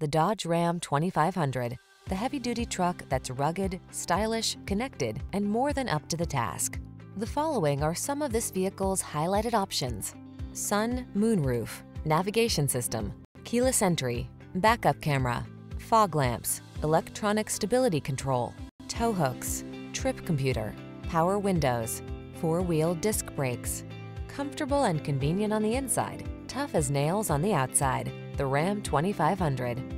The Dodge Ram 2500, the heavy-duty truck that's rugged, stylish, connected, and more than up to the task. The following are some of this vehicle's highlighted options. Sun, moonroof, navigation system, keyless entry, backup camera, fog lamps, electronic stability control, tow hooks, trip computer, power windows, four-wheel disc brakes. Comfortable and convenient on the inside, tough as nails on the outside. The Ram 2500.